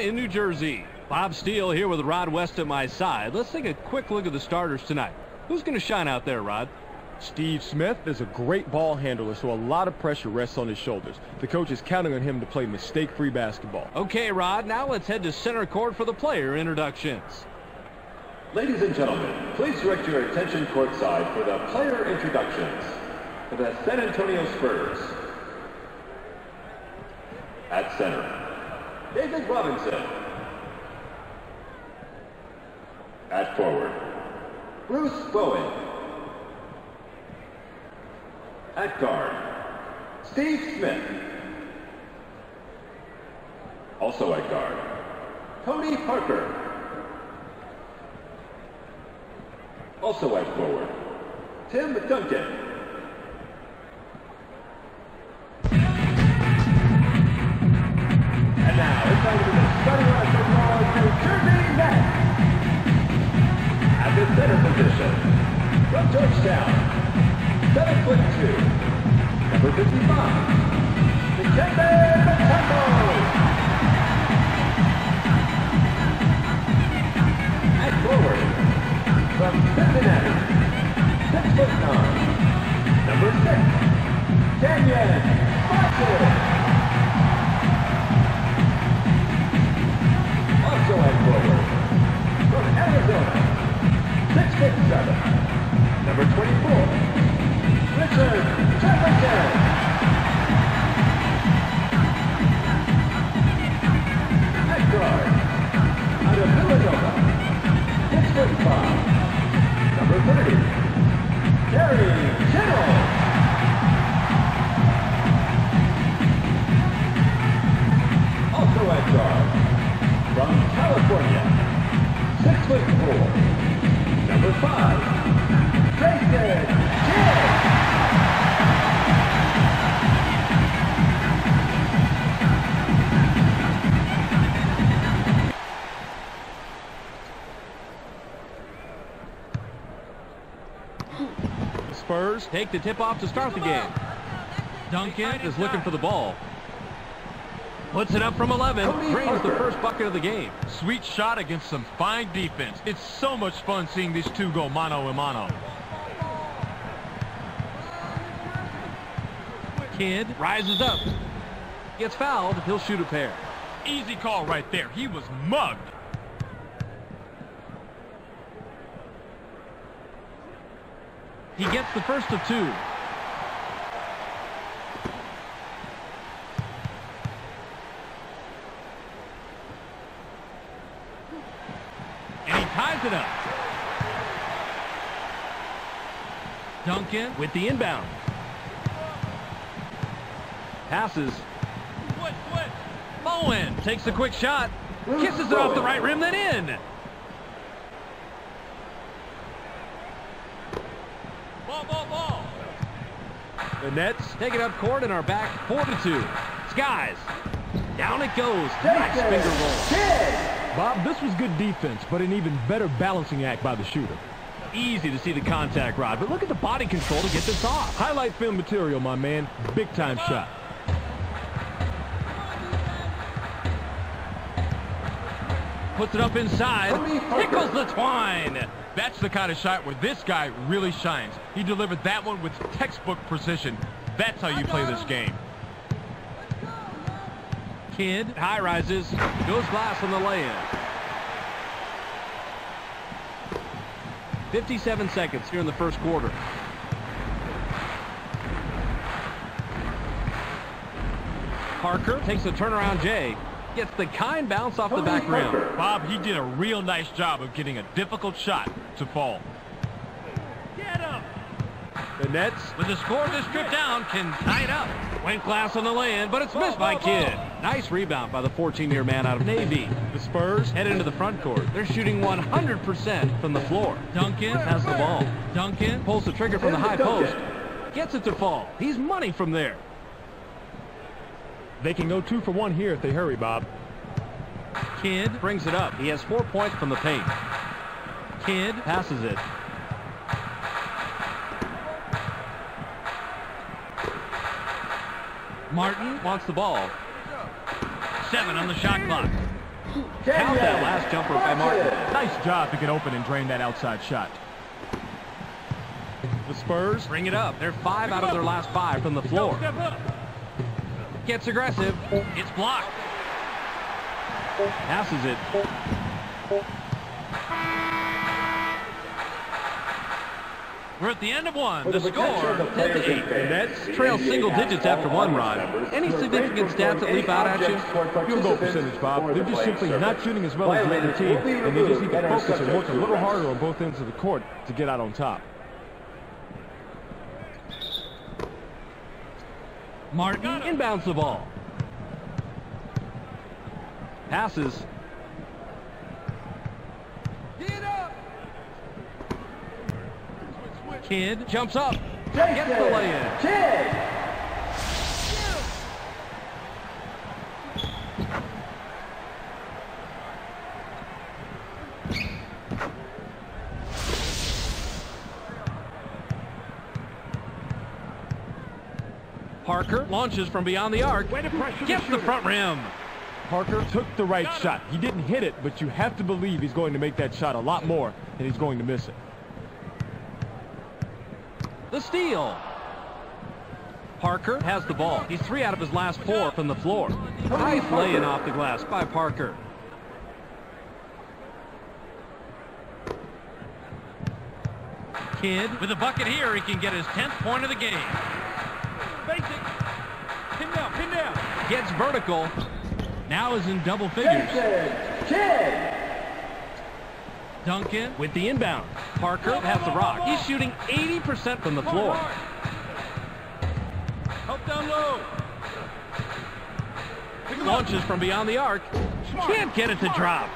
in New Jersey. Bob Steele here with Rod West at my side. Let's take a quick look at the starters tonight. Who's going to shine out there, Rod? Steve Smith is a great ball handler, so a lot of pressure rests on his shoulders. The coach is counting on him to play mistake-free basketball. Okay, Rod, now let's head to center court for the player introductions. Ladies and gentlemen, please direct your attention courtside for the player introductions. For the San Antonio Spurs. At center, David Robinson. At forward, Bruce Bowen. At guard, Steve Smith. Also at guard, Tony Parker. Also at forward, Tim Duncan. Georgetown, 7 foot 2, number 55, 5, Spurs take the tip off to start the game. Duncan is looking for the ball. Puts it up from 11. Brings the first bucket of the game. Sweet shot against some fine defense. It's so much fun seeing these two go mano a mano. Kidd rises up. Gets fouled. He'll shoot a pair. Easy call right there. He was mugged. He gets the first of two. And he ties it up. Duncan with the inbound. Passes. Bowen takes a quick shot. Kisses it off the right rim, then in. Ball, ball, ball. The Nets take it up court and are back 4 to 2. Skies. Down it goes. Nice finger roll. Bob, this was good defense, but an even better balancing act by the shooter. Easy to see the contact, Rod, but look at the body control to get this off. Highlight film material, my man. Big time shot. Puts it up inside. Tickles the twine. That's the kind of shot where this guy really shines. He delivered that one with textbook precision. That's how you play this game. Kidd, high rises. Goes glass on the lay-in. 57 seconds here in the first quarter. Parker takes a turnaround J. Gets the kind bounce off the back rim. Bob, he did a real nice job of getting a difficult shot to fall. Get him! The Nets, with the score of this trip down, can tie it up. Went glass on the lay-in, but it's missed by Kidd. Nice rebound by the 14-year man out of Navy. The Spurs head into the front court. They're shooting 100% from the floor. Duncan has the ball. Duncan pulls the trigger from the high post. Gets it to fall. He's money from there. They can go two for one here if they hurry, Bob. Kidd brings it up. He has four points from the paint. Kidd passes it. Martin wants the ball. Seven on the shot clock. Count that last jumper by Martin. Nice job to get open and drain that outside shot. The Spurs Bring it up. They're five out of their last five from the floor. Gets aggressive. It's blocked. Passes it. We're at the end of one. The score, 10 to 8. The Nets Trail single digits after one, Rod. Any significant stats that leap out at you? Field goal percentage, Bob. They're just simply not shooting as well as the other team, and they just need to focus and work a little harder on both ends of the court to get out on top. Martin inbounds the ball. Passes. Kidd jumps up. Gets the lay-in. Parker launches from beyond the arc. Gets the front rim. Parker took the right shot. He didn't hit it, but you have to believe he's going to make that shot a lot more, and he's going to miss it. The steal. Parker has the ball. He's three out of his last four from the floor. Nice laying off the glass by Parker. Kidd with a bucket here. He can get his 10th point of the game. Basic. Gets vertical. Now is in double figures. Duncan with the inbound. Parker has the rock. He's shooting 80% from the floor. Up down low. Launches from beyond the arc. Can't get it to drop.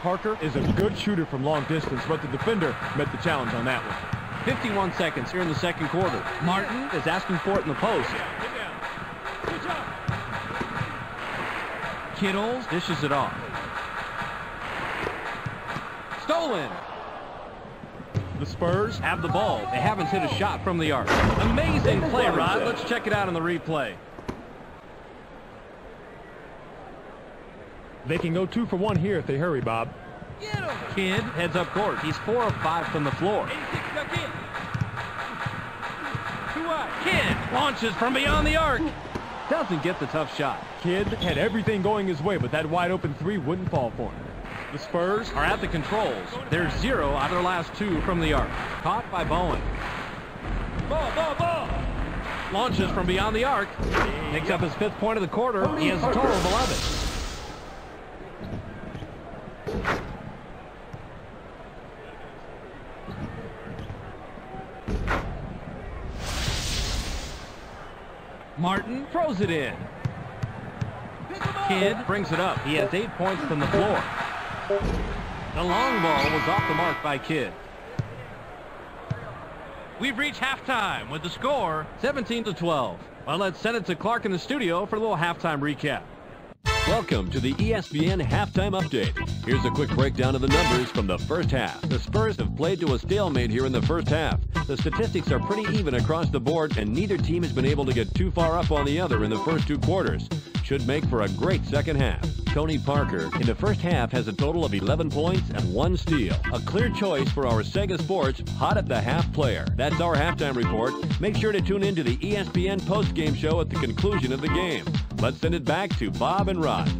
Parker is a good shooter from long distance, but the defender met the challenge on that one. 51 seconds here in the second quarter. Martin is asking for it in the post. Kittles dishes it off. Stolen. The Spurs Have the ball. They haven't hit a shot from the arc. Amazing play, Rod. Let's check it out on the replay. They can go two for one here if they hurry, Bob. Kidd heads up court. He's four of five from the floor. Kidd launches from beyond the arc. Doesn't get the tough shot. Kidd had everything going his way, but that wide open three wouldn't fall for him. The Spurs Are at the controls. They're zero out of their last two from the arc. Caught by Bowen. Ball, ball, ball. Launches from beyond the arc. Picks up his fifth point of the quarter. He has a total of 11. Martin throws it in. Kidd brings it up. He has eight points from the floor. The long ball was off the mark by Kidd. We've reached halftime with the score 17 to 12. Well, let's send it to Clark in the studio for a little halftime recap. Welcome to the ESPN Halftime Update. Here's a quick breakdown of the numbers from the first half. The Spurs have played to a stalemate here in the first half. The statistics are pretty even across the board, and neither team has been able to get too far up on the other in the first two quarters. Should make for a great second half. Tony Parker, in the first half, has a total of 11 points and one steal. A clear choice for our Sega Sports Hot at the Half player. That's our halftime report. Make sure to tune in to the ESPN postgame show at the conclusion of the game. Let's send it back to Bob and Rod.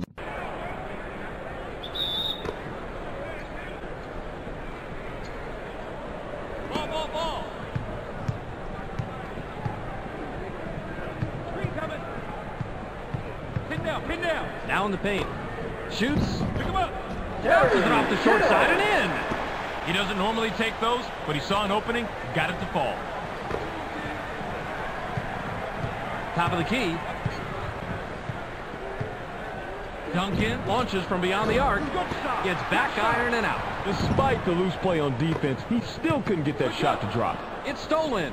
Ball, ball, ball. Pin down, pin down. Now in the paint. Shoots. Pick him up. Bounces it off the short side and in. He doesn't normally take those, but he saw an opening, got it to fall. Top of the key. Duncan launches from beyond the arc. Gets back iron and out. Despite the loose play on defense, he still couldn't get that shot to drop. It's stolen.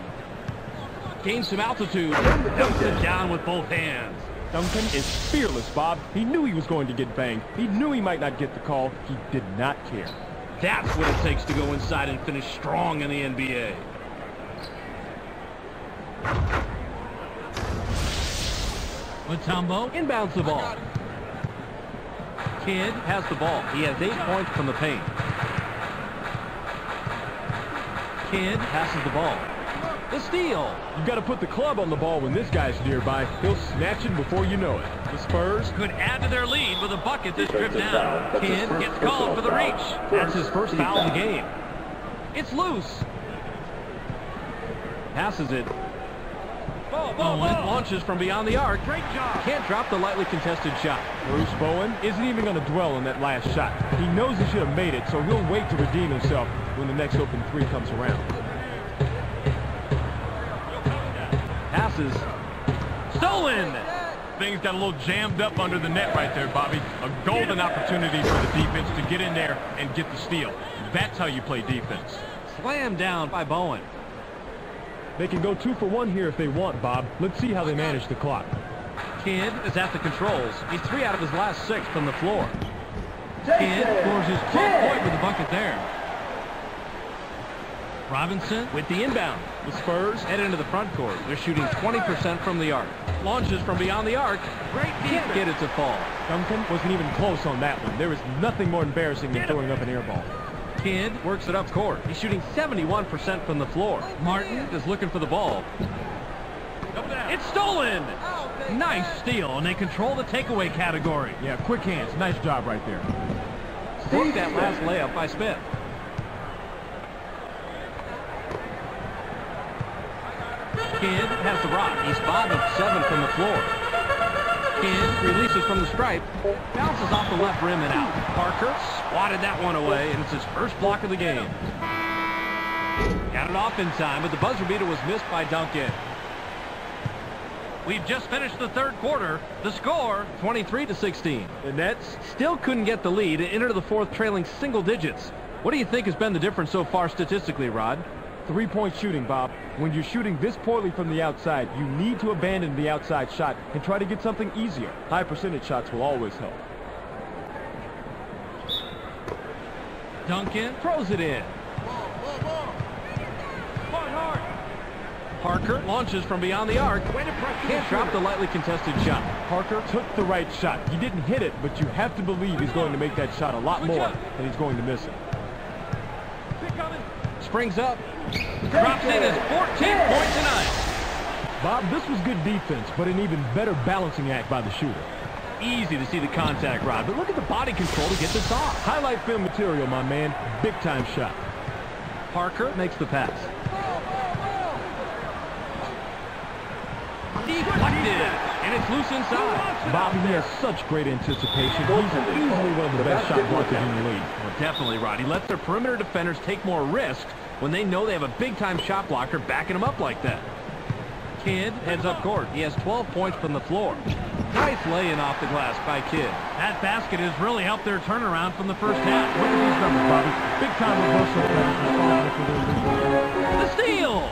Gains some altitude. Dumps it down with both hands. Duncan is fearless, Bob. He knew he was going to get banged. He knew he might not get the call. He did not care. That's what it takes to go inside and finish strong in the NBA. Mutombo inbounds the ball. Kidd has the ball. He has eight points from the paint. Kidd passes the ball. The steal. You've got to put the club on the ball when this guy's nearby. He'll snatch it before you know it. The Spurs could add to their lead with a bucket this trip down. foul. That's his Kidd first gets called for the foul. reach. That's his first First foul of the game. It's loose. Passes it. Bowen launches from beyond the arc. Great job. Can't drop the lightly contested shot. Bruce Bowen isn't even going to dwell on that last shot. He knows he should have made it, so he'll wait to redeem himself when the next open three comes around. Passes. Stolen. Things got a little jammed up under the net right there, Bobby. A golden opportunity for the defense to get in there and get the steal. That's how you play defense. Slammed down by Bowen. They can go two for one here if they want, Bob. Let's see how they manage the clock. Kidd is at the controls. He's three out of his last six from the floor. Kidd scores his 12th point with the bucket there. Robinson with the inbound. The Spurs Head into the front court. They're shooting 20% from the arc. Launches from beyond the arc. Great Can't get it to fall. Duncan wasn't even close on that one. There is nothing more embarrassing than throwing up an air ball. Kidd works it up court. He's shooting 71% from the floor. Martin is looking for the ball. It's stolen. Nice steal, and they control the takeaway category. Yeah, quick hands. Nice job right there. Blocked that last layup by Smith. Kidd has the rock. He's five of seven from the floor. Kidd releases from the stripe, bounces off the left rim and out. Parker swatted that one away, and it's his first block of the game. Got it off in time, but the buzzer beater was missed by Duncan. We've just finished the third quarter. The score, 23 to 16. The Nets still couldn't get the lead and enter the fourth trailing single digits. What do you think has been the difference so far statistically, Rod? Three-point shooting, Bob. When you're shooting this poorly from the outside, you need to abandon the outside shot and try to get something easier. High percentage shots will always help. Duncan throws it in. Parker launches from beyond the arc. Can't drop the lightly contested shot. Parker took the right shot. He didn't hit it, but you have to believe he's going to make that shot a lot more than he's going to miss it. Springs up. Drops in his 14th point tonight. Bob, this was good defense, but an even better balancing act by the shooter. Easy to see the contact, Rod, but look at the body control to get this off. Highlight film material, my man. Big time shot. Parker makes the pass. Deflected, and it's loose inside. Bob, he has such great anticipation. He's easily one of the best shot blockers in the league. Well, definitely, Rod. He lets their perimeter defenders take more risks when they know they have a big-time shot blocker backing them up like that. Kidd heads up court. He has 12 points from the floor. Nice lay-in off the glass by Kidd. That basket has really helped their turnaround from the first half. Look at these numbers, Bobby. Big time reversal that's responsible for their lead. The steal!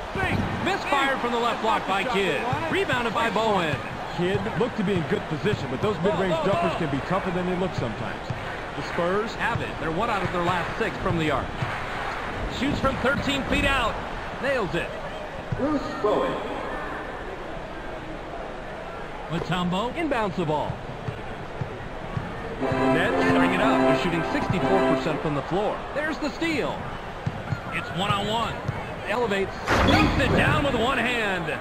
Misfired from the left block by Kidd. Rebounded by Bowen. Kidd looked to be in good position, but those mid-range jumpers can be tougher than they look sometimes. The Spurs Have it. They're one out of their last six from the arc. Shoots from 13 feet out. Nails it. Bruce Bowen. Mutombo inbounds the ball. Nets bring it up. They're shooting 64% from the floor. There's the steal. It's one-on-one. Elevates. Dumps it down with one hand.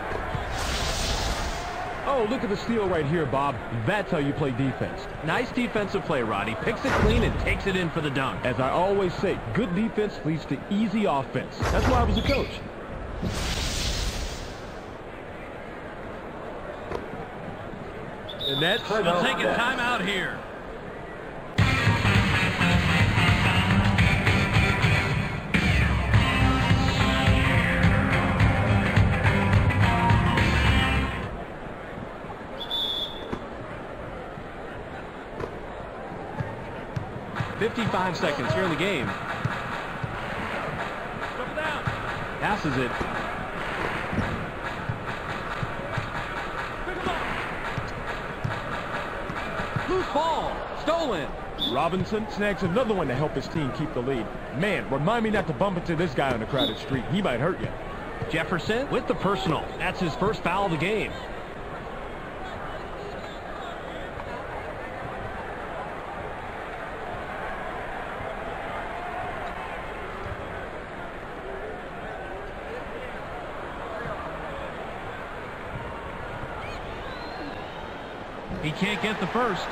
Oh, look at the steal right here, Bob. That's how you play defense. Nice defensive play, Roddy. Picks it clean and takes it in for the dunk. As I always say, good defense leads to easy offense. That's why I was a coach. The Nets will Timeout. take a timeout here. Fifty-five seconds here in the game. Passes it. Loose ball. Stolen. Robinson snags another one to help his team keep the lead. Man, remind me not to bump into this guy on a crowded street. He might hurt you. Jefferson with the personal. That's his first foul of the game. Can't get the first.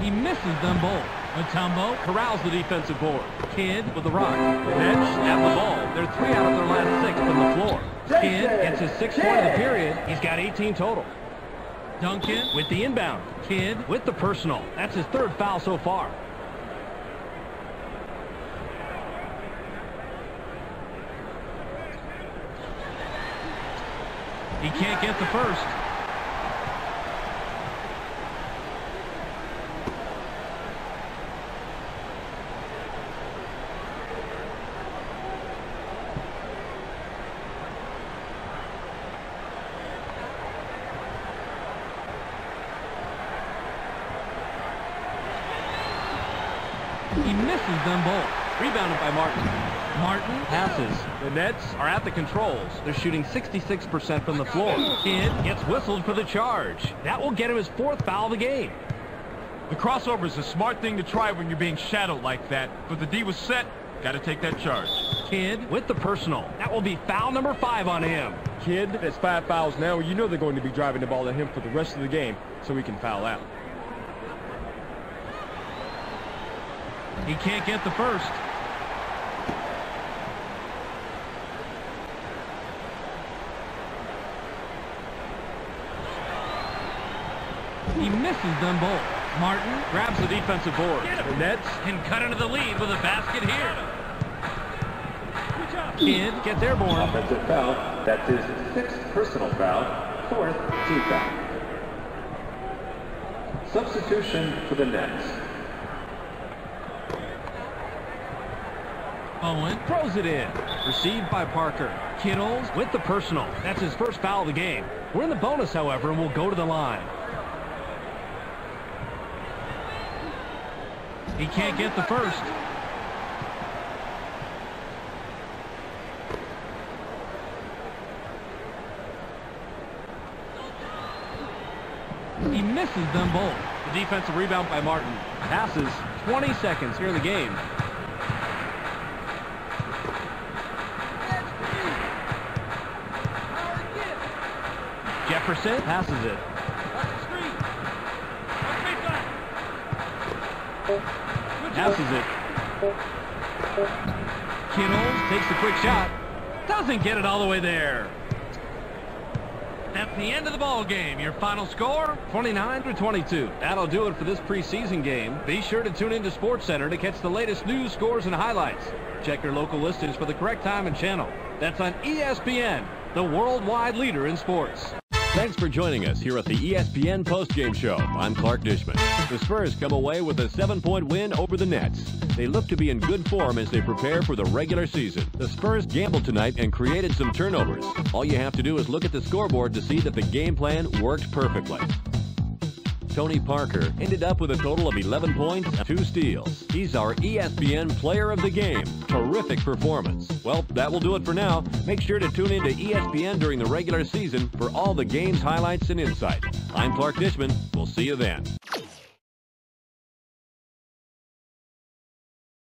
He misses them both. Mutombo corrals the defensive board. Kidd with the rock. Nets have the ball. They're three out of their last six from the floor. Kidd gets his sixth point of the period. He's got 18 total. Duncan with the inbound. Kidd with the personal. That's his third foul so far. He can't get the first. He misses them both. Rebounded by Martin. Martin passes. The Nets are at the controls. They're shooting 66% from the floor. Kidd gets whistled for the charge. That will get him his fourth foul of the game. The crossover is a smart thing to try when you're being shadowed like that, but the D was set. Got to take that charge. Kidd with the personal. That will be foul number five on him. Kidd, that's five fouls now. You know they're going to be driving the ball at him for the rest of the game, so he can foul out. He can't get the first. He misses them both. Martin grabs the defensive board. The Nets can cut into the lead with a basket here. Kidd gets airborne. Offensive foul. That's his sixth personal foul, fourth team foul. Substitution for the Nets. Owen throws it in. Received by Parker. Kittles with the personal. That's his first foul of the game. We're in the bonus, however, and we'll go to the line. He can't get the first. He misses them both. The defensive rebound by Martin. Passes 20 seconds here in the game. Jefferson passes it. Passes it. Takes a quick shot. Doesn't get it all the way there. That's the end of the ball game. Your final score, 29 to 22. That'll do it for this preseason game. Be sure to tune into SportsCenter to catch the latest news, scores, and highlights. Check your local listings for the correct time and channel. That's on ESPN, the worldwide leader in sports. Thanks for joining us here at the ESPN postgame show. I'm Clark Dishman. The Spurs come away with a seven-point win over the Nets. They look to be in good form as they prepare for the regular season. The Spurs gambled tonight and created some turnovers. All you have to do is look at the scoreboard to see that the game plan worked perfectly. Tony Parker ended up with a total of 11 points and two steals. He's our ESPN Player of the Game. Terrific performance. Well, that will do it for now. Make sure to tune into E ESPN during the regular season for all the game's highlights and insight. I'm Clark Dishman. We'll see you then.